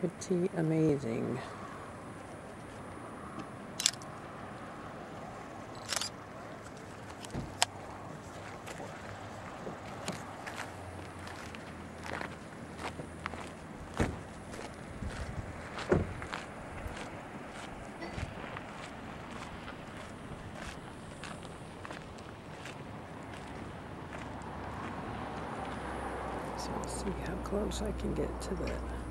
Pretty amazing. So we'll see how close I can get to that.